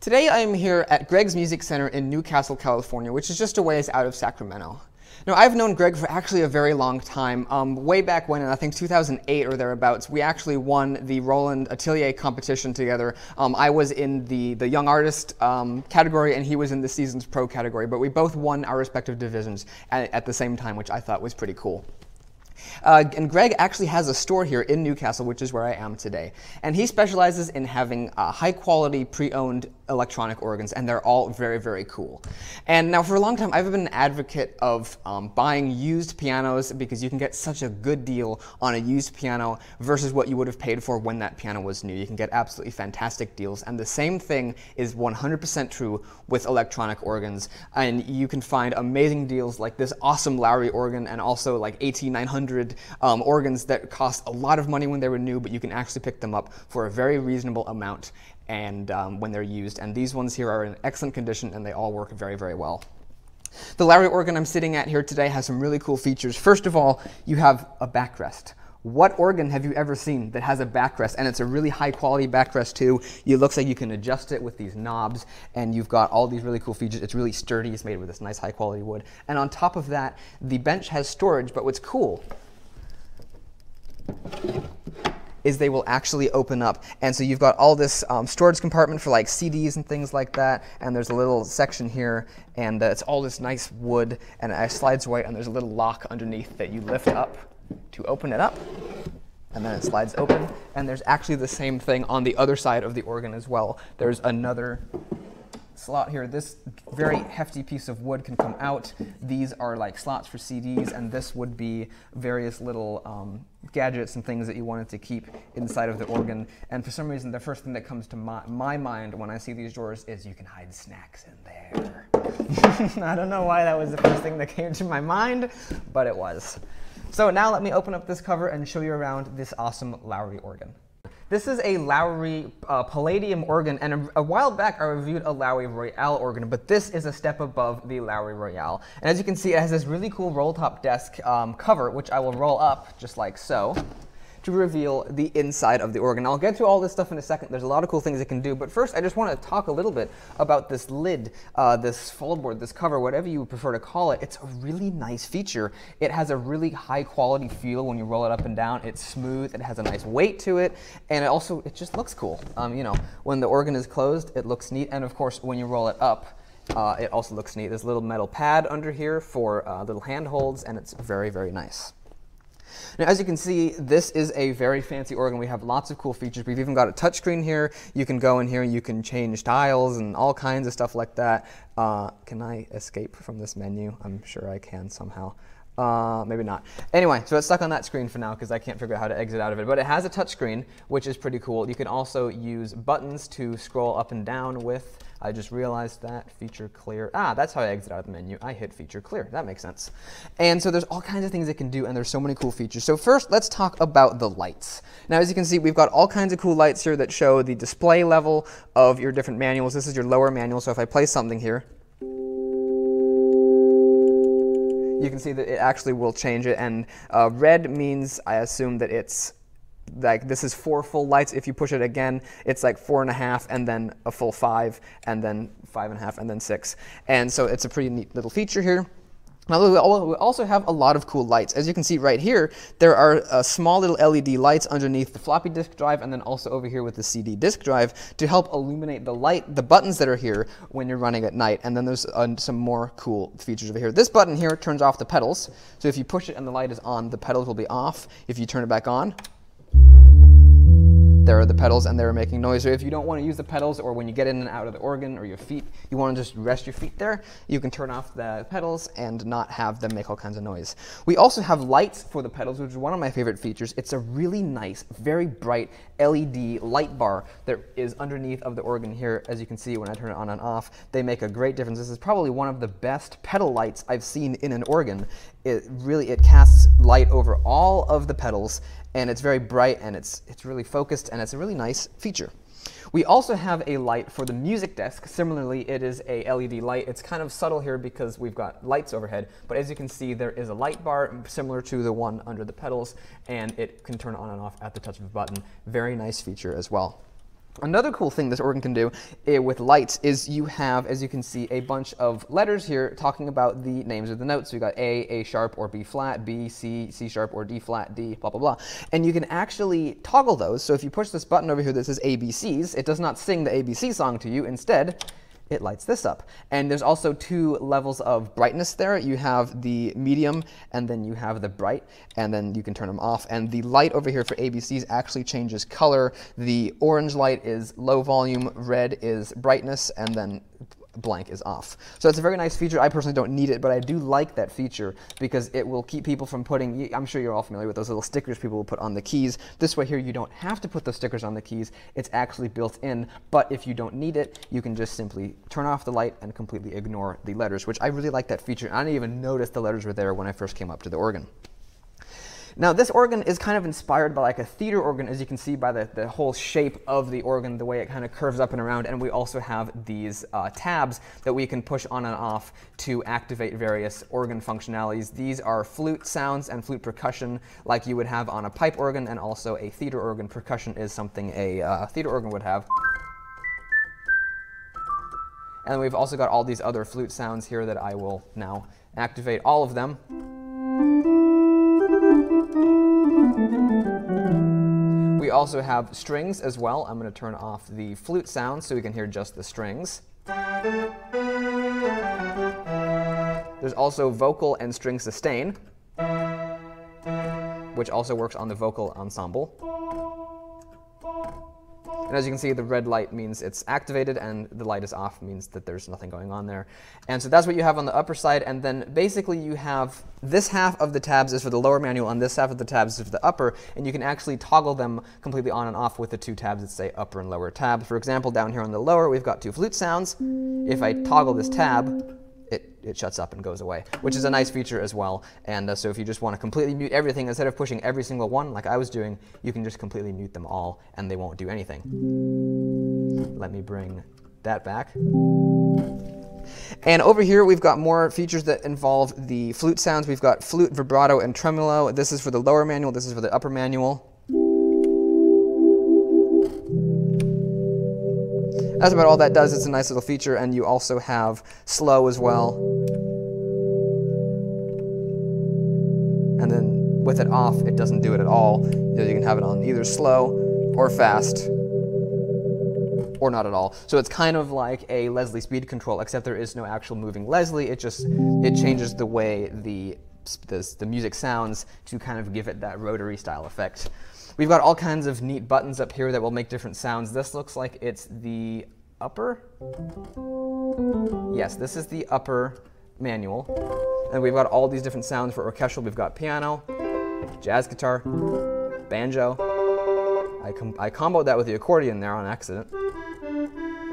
Today I am here at Gregg's Music Center in Newcastle, California, which is just a ways out of Sacramento. Now, I've known Gregg for actually a very long time. Um, way back when, I think 2008 or thereabouts, we actually won the Roland Atelier competition together. Um, I was in the, the Young Artist um, category, and he was in the Seasons Pro category, but we both won our respective divisions at, at the same time, which I thought was pretty cool. Uh, and Gregg actually has a store here in Newcastle, which is where I am today. And he specializes in having uh, high quality pre owned electronic organs, and they're all very, very cool. And now, for a long time, I've been an advocate of um, buying used pianos because you can get such a good deal on a used piano versus what you would have paid for when that piano was new. You can get absolutely fantastic deals. And the same thing is 100% true with electronic organs. And you can find amazing deals like this awesome Lowrey organ and also like AT900 um, organs that cost a lot of money when they were new, but you can actually pick them up for a very reasonable amount and um, when they're used. And these ones here are in excellent condition and they all work very, very well. The Lowrey organ I'm sitting at here today has some really cool features. First of all, you have a backrest. What organ have you ever seen that has a backrest? And it's a really high quality backrest too. It looks like you can adjust it with these knobs and you've got all these really cool features. It's really sturdy. It's made with this nice high quality wood. And on top of that, the bench has storage, but what's cool is they will actually open up. And so you've got all this um, storage compartment for like CDs and things like that. And there's a little section here, and uh, it's all this nice wood, and it slides away, and there's a little lock underneath that you lift up to open it up. And then it slides open. And there's actually the same thing on the other side of the organ as well. There's another slot here. This very hefty piece of wood can come out. These are like slots for CDs, and this would be various little um, gadgets and things that you wanted to keep inside of the organ. And for some reason, the first thing that comes to my, my mind when I see these drawers is you can hide snacks in there. I don't know why that was the first thing that came to my mind, but it was. So now let me open up this cover and show you around this awesome Lowrey organ. This is a Lowrey uh, Palladium organ, and a, a, while back I reviewed a Lowrey Royale organ, but this is a step above the Lowrey Royale. And as you can see, it has this really cool roll top desk um, cover, which I will roll up just like so to reveal the inside of the organ. I'll get to all this stuff in a second. There's a lot of cool things it can do, but first I just want to talk a little bit about this lid, uh, this fallboard, this cover, whatever you prefer to call it. It's a really nice feature. It has a really high quality feel when you roll it up and down. It's smooth, it has a nice weight to it, and it also, it just looks cool. Um, you know, when the organ is closed, it looks neat, and of course, when you roll it up, uh, it also looks neat. There's a little metal pad under here for uh, little handholds, and it's very, very nice. Now, as you can see, this is a very fancy organ. We have lots of cool features. We've even got a touchscreen here. You can go in here, and you can change dials and all kinds of stuff like that. Uh, can I escape from this menu? I'm sure I can somehow. Uh, maybe not. Anyway, so it's stuck on that screen for now because I can't figure out how to exit out of it. But it has a touchscreen, which is pretty cool. You can also use buttons to scroll up and down with. I just realized that. Feature clear. Ah, that's how I exit out of the menu. I hit feature clear. That makes sense. And so there's all kinds of things it can do, and there's so many cool features. So first, let's talk about the lights. Now, as you can see, we've got all kinds of cool lights here that show the display level of your different manuals. This is your lower manual, so if I place something here, you can see that it actually will change it. And uh, red means, I assume, that it's like this is four full lights. If you push it again, it's like four and a half, and then a full five, and then five and a half, and then six. And so it's a pretty neat little feature here. Now we also have a lot of cool lights. As you can see right here, there are uh, small little LED lights underneath the floppy disk drive and then also over here with the CD disk drive to help illuminate the light, the buttons that are here when you're running at night. And then there's uh, some more cool features over here. This button here turns off the pedals. So if you push it and the light is on, the pedals will be off. If you turn it back on, there are the pedals and they're making noise. So if you don't want to use the pedals or when you get in and out of the organ or your feet, you want to just rest your feet there, you can turn off the pedals and not have them make all kinds of noise. We also have lights for the pedals, which is one of my favorite features. It's a really nice, very bright LED light bar that is underneath of the organ here. As you can see when I turn it on and off, they make a great difference. This is probably one of the best pedal lights I've seen in an organ. It really, it casts light over all of the pedals and it's very bright and it's, it's really focused and it's a really nice feature. We also have a light for the music desk. Similarly, it is a LED light. It's kind of subtle here because we've got lights overhead, but as you can see, there is a light bar similar to the one under the pedals, and it can turn on and off at the touch of a button. Very nice feature as well. Another cool thing this organ can do eh, with lights is you have, as you can see, a bunch of letters here talking about the names of the notes. So you got A, A sharp or B flat, B, C, C sharp or D flat, D, blah, blah, blah. And you can actually toggle those. So if you push this button over here that says ABCs, it does not sing the ABC song to you. Instead, it lights this up. And there's also two levels of brightness there. You have the medium, and then you have the bright, and then you can turn them off. And the light over here for ABCs actually changes color. The orange light is low volume, red is brightness, and then blank is off. So it's a very nice feature. I personally don't need it, but I do like that feature because it will keep people from putting, I'm sure you're all familiar with those little stickers people will put on the keys. This way here, you don't have to put those stickers on the keys. It's actually built in, but if you don't need it, you can just simply turn off the light and completely ignore the letters, which I really like that feature. I didn't even notice the letters were there when I first came up to the organ. Now this organ is kind of inspired by like a theater organ, as you can see by the, the whole shape of the organ, the way it kind of curves up and around. And we also have these uh, tabs that we can push on and off to activate various organ functionalities. These are flute sounds and flute percussion like you would have on a pipe organ, and also a theater organ. Percussion is something a uh, theater organ would have. And we've also got all these other flute sounds here that I will now activate all of them. We also have strings as well. I'm going to turn off the flute sound so we can hear just the strings. There's also vocal and string sustain, which also works on the vocal ensemble. And as you can see, the red light means it's activated and the light is off means that there's nothing going on there. And so that's what you have on the upper side. And then basically you have this half of the tabs is for the lower manual and this half of the tabs is for the upper. And you can actually toggle them completely on and off with the two tabs that say upper and lower tab. For example, down here on the lower, we've got two flute sounds. If I toggle this tab, it, it shuts up and goes away, which is a nice feature as well. And uh, so if you just want to completely mute everything, instead of pushing every single one like I was doing, you can just completely mute them all and they won't do anything. Let me bring that back. And over here, we've got more features that involve the flute sounds. We've got flute, vibrato, and tremolo. This is for the lower manual. This is for the upper manual. That's about all that does. It's a nice little feature, and you also have slow as well. And then with it off, it doesn't do it at all. You can have it on either slow or fast or not at all. So it's kind of like a Leslie speed control, except there is no actual moving Leslie. It just it changes the way the the, the music sounds to kind of give it that rotary style effect. We've got all kinds of neat buttons up here that will make different sounds. This looks like it's the upper. Yes, this is the upper manual. And we've got all these different sounds for orchestral. We've got piano, jazz guitar, banjo. I, com I comboed that with the accordion there on accident.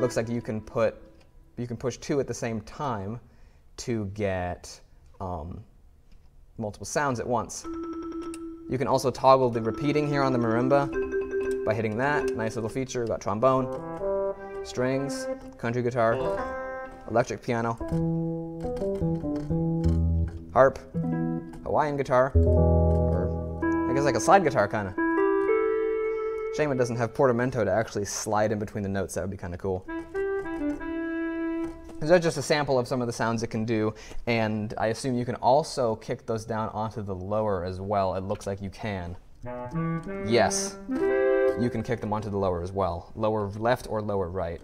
Looks like you can put, you can push two at the same time to get um, multiple sounds at once. You can also toggle the repeating here on the marimba by hitting that. Nice little feature. We've got trombone, strings, country guitar, electric piano, harp, Hawaiian guitar, or I guess like a slide guitar kind of. Shame it doesn't have portamento to actually slide in between the notes. That would be kind of cool. So that's just a sample of some of the sounds it can do, and I assume you can also kick those down onto the lower as well. It looks like you can. Yes, you can kick them onto the lower as well. Lower left or lower right.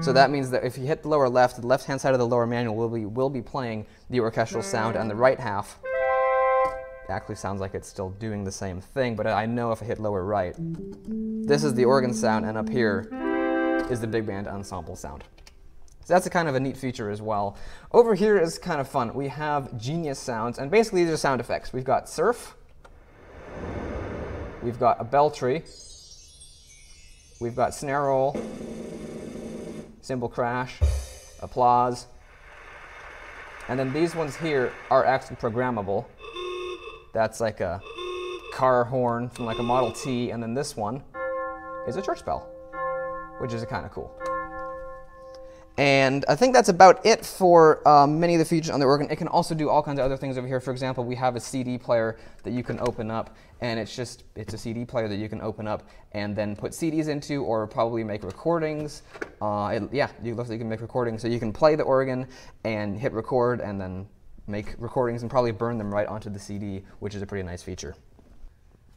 So that means that if you hit the lower left, the left-hand side of the lower manual will be, will be playing the orchestral sound, and the right half actually sounds like it's still doing the same thing, but I know if I hit lower right. This is the organ sound, and up here is the big band ensemble sound. So that's a kind of a neat feature as well. Over here is kind of fun. We have Genius sounds, and basically these are sound effects. We've got surf, we've got a bell tree, we've got snare roll, cymbal crash, applause, and then these ones here are actually programmable. That's like a car horn from like a Model T, and then this one is a church bell which is kind of cool. And I think that's about it for um, many of the features on the organ. It can also do all kinds of other things over here. For example, we have a CD player that you can open up, and it's just it's a CD player that you can open up and then put CDs into, or probably make recordings. Uh, it, yeah, you, you can make recordings, so you can play the organ and hit record, and then make recordings and probably burn them right onto the CD, which is a pretty nice feature.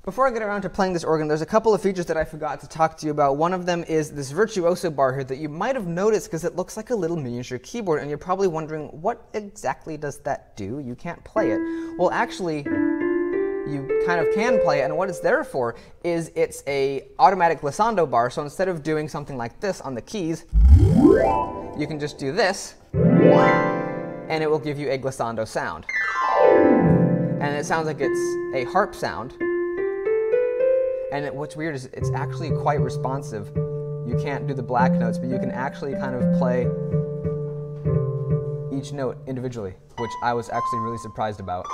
Before I get around to playing this organ, there's a couple of features that I forgot to talk to you about. One of them is this Virtuoso bar here that you might have noticed because it looks like a little miniature keyboard, and you're probably wondering, what exactly does that do? You can't play it. Well, actually, you kind of can play it, and what it's there for is it's a automatic glissando bar, so instead of doing something like this on the keys, you can just do this, and it will give you a glissando sound. And it sounds like it's a harp sound, and it, what's weird is it's actually quite responsive. You can't do the black notes, but you can actually kind of play each note individually, which I was actually really surprised about.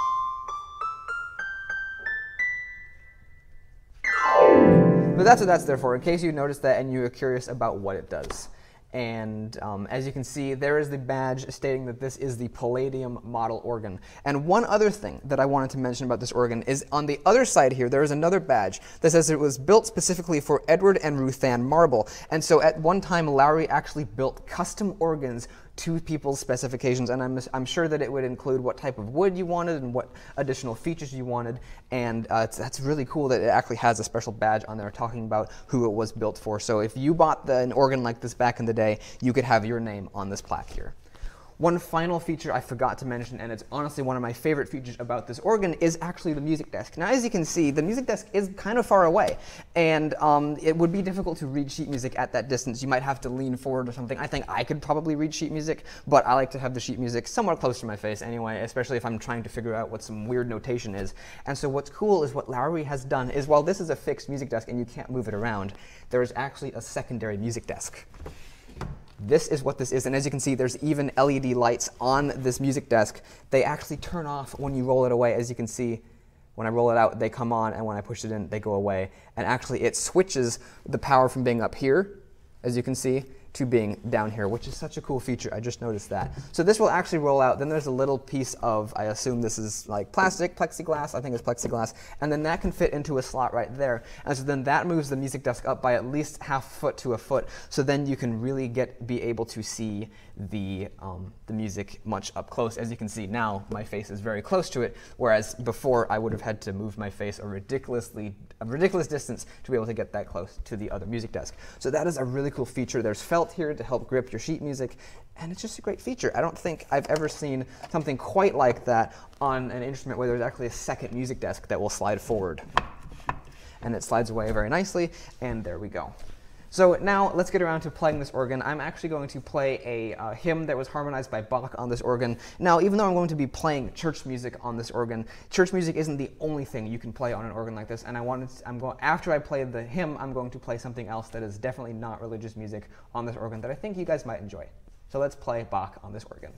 But that's what that's there for, in case you noticed that and you are curious about what it does. And um, as you can see, there is the badge stating that this is the Palladium model organ. And one other thing that I wanted to mention about this organ is on the other side here, there is another badge that says it was built specifically for Edward and Ruth Ann Marble. And so at one time, Lowrey actually built custom organs to people's specifications, and I'm, I'm sure that it would include what type of wood you wanted and what additional features you wanted, and uh, that's really cool that it actually has a special badge on there talking about who it was built for. So if you bought the, an organ like this back in the day, you could have your name on this plaque here. One final feature I forgot to mention, and it's honestly one of my favorite features about this organ, is actually the music desk. Now, as you can see, the music desk is kind of far away, and um, it would be difficult to read sheet music at that distance. You might have to lean forward or something. I think I could probably read sheet music, but I like to have the sheet music somewhat close to my face anyway, especially if I'm trying to figure out what some weird notation is. And so what's cool is what Lowrey has done is while this is a fixed music desk and you can't move it around, there is actually a secondary music desk. This is what this is, and as you can see, there's even LED lights on this music desk. They actually turn off when you roll it away. As you can see, when I roll it out, they come on, and when I push it in, they go away. And actually, it switches the power from being up here, as you can see, to being down here, which is such a cool feature. I just noticed that. So this will actually roll out. Then there's a little piece of, I assume this is like plastic, plexiglass. I think it's plexiglass. And then that can fit into a slot right there. And so then that moves the music desk up by at least half foot to a foot. So then you can really get be able to see the, um, the music much up close. As you can see now, my face is very close to it, whereas before I would have had to move my face a ridiculously a ridiculous distance to be able to get that close to the other music desk. So that is a really cool feature. There's felt here to help grip your sheet music, and it's just a great feature. I don't think I've ever seen something quite like that on an instrument where there's actually a second music desk that will slide forward. And it slides away very nicely, and there we go. So now let's get around to playing this organ. I'm actually going to play a uh, hymn that was harmonized by Bach on this organ. Now, even though I'm going to be playing church music on this organ, church music isn't the only thing you can play on an organ like this. And I wanted, to, I'm going after I play the hymn, I'm going to play something else that is definitely not religious music on this organ that I think you guys might enjoy. So let's play Bach on this organ.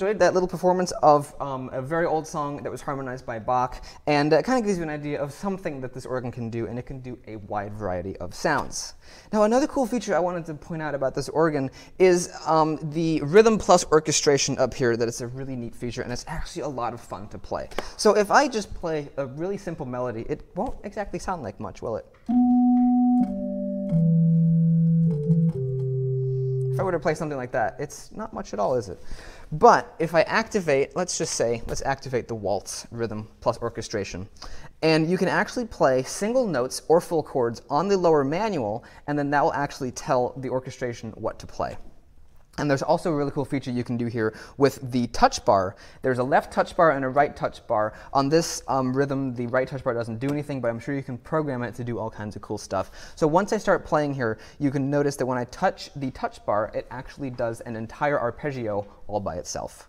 Enjoyed that little performance of um, a very old song that was harmonized by Bach, and it kind of gives you an idea of something that this organ can do, and it can do a wide variety of sounds. Now, another cool feature I wanted to point out about this organ is um, the rhythm plus orchestration up here, that it's a really neat feature, and it's actually a lot of fun to play. So if I just play a really simple melody, it won't exactly sound like much, will it? I were to play something like that, it's not much at all, is it? But if I activate, let's just say, let's activate the waltz rhythm plus orchestration. And you can actually play single notes or full chords on the lower manual, and then that will actually tell the orchestration what to play. And there's also a really cool feature you can do here with the touch bar. There's a left touch bar and a right touch bar. On this um, rhythm, the right touch bar doesn't do anything, but I'm sure you can program it to do all kinds of cool stuff. So once I start playing here, you can notice that when I touch the touch bar, it actually does an entire arpeggio all by itself.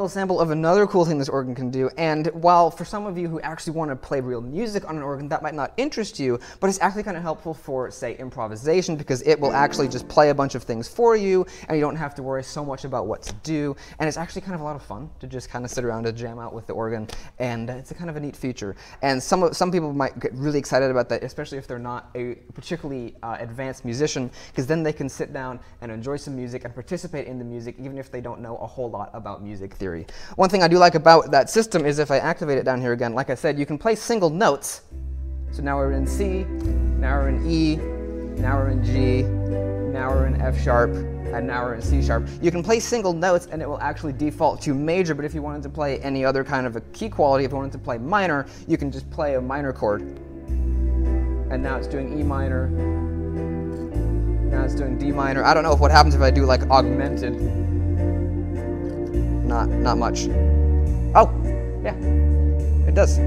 Little sample of another cool thing this organ can do. And while for some of you who actually want to play real music on an organ, that might not interest you, but it's actually kind of helpful for, say, improvisation because it will actually just play a bunch of things for you and you don't have to worry so much about what to do. And it's actually kind of a lot of fun to just kind of sit around and jam out with the organ. And it's a kind of a neat feature. And some, some people might get really excited about that, especially if they're not a particularly uh, advanced musician, because then they can sit down and enjoy some music and participate in the music, even if they don't know a whole lot about music theory. One thing I do like about that system is if I activate it down here again, like I said, you can play single notes. So now we're in C, now we're in E, now we're in G, now we're in F sharp, and now we're in C sharp. You can play single notes and it will actually default to major, but if you wanted to play any other kind of a key quality, if you wanted to play minor, you can just play a minor chord. And now it's doing E minor. Now it's doing D minor. I don't know if what happens if I do like augmented not not much. Oh, yeah, it does.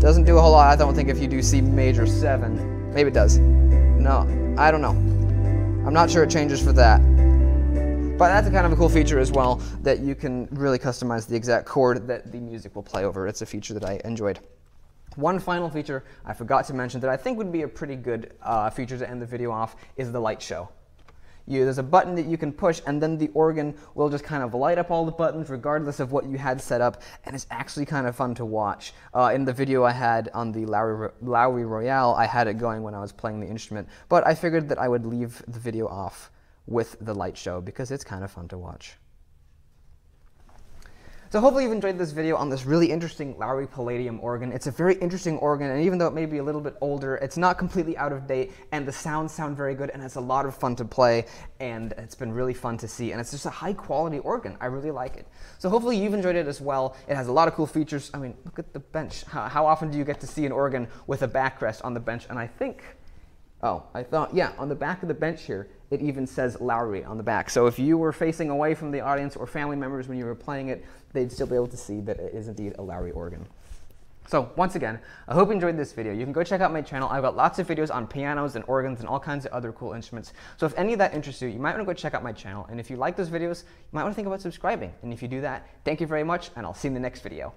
Doesn't do a whole lot, I don't think, if you do C major 7. Maybe it does. No, I don't know. I'm not sure it changes for that. But that's a kind of a cool feature as well, that you can really customize the exact chord that the music will play over. It's a feature that I enjoyed. One final feature I forgot to mention that I think would be a pretty good uh, feature to end the video off is the light show. You, there's a button that you can push, and then the organ will just kind of light up all the buttons regardless of what you had set up, and it's actually kind of fun to watch. Uh, in the video I had on the Lowry, Lowrey Royale, I had it going when I was playing the instrument, but I figured that I would leave the video off with the light show because it's kind of fun to watch. So hopefully you've enjoyed this video on this really interesting Lowrey Palladium organ. It's a very interesting organ, and even though it may be a little bit older, it's not completely out of date, and the sounds sound very good, and it's a lot of fun to play, and it's been really fun to see, and it's just a high quality organ. I really like it. So hopefully you've enjoyed it as well. It has a lot of cool features. I mean, look at the bench. How, how often do you get to see an organ with a backrest on the bench? And I think Oh, I thought, yeah, on the back of the bench here, it even says Lowrey on the back. So if you were facing away from the audience or family members when you were playing it, they'd still be able to see that it is indeed a Lowrey organ. So once again, I hope you enjoyed this video. You can go check out my channel. I've got lots of videos on pianos and organs and all kinds of other cool instruments. So if any of that interests you, you might want to go check out my channel. And if you like those videos, you might want to think about subscribing. And if you do that, thank you very much, and I'll see you in the next video.